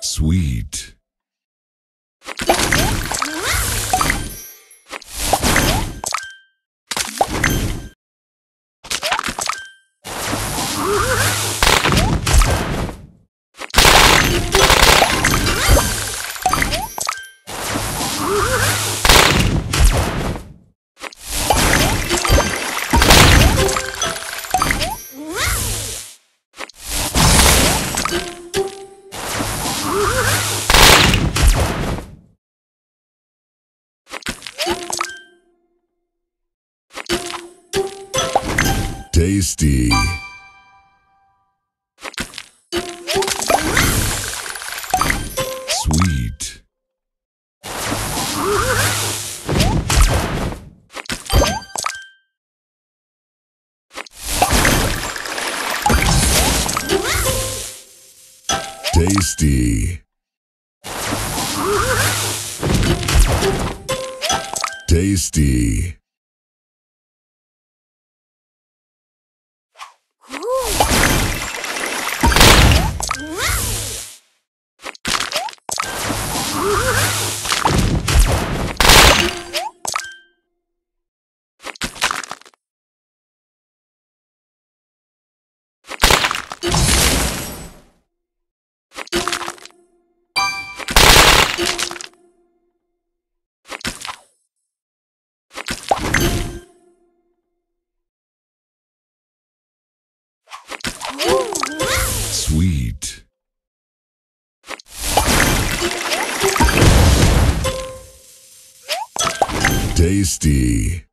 Sweet. Tasty. Sweet. Tasty. Tasty. Sweet. Tasty.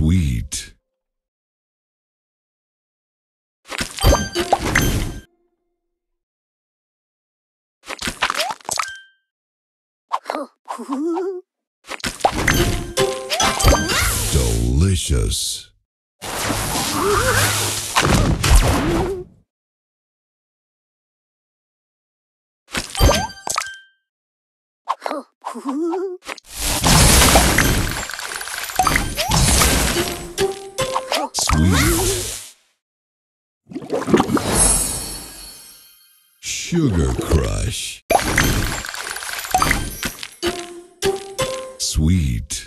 Sweet. Delicious. Sugar Crush. Sweet.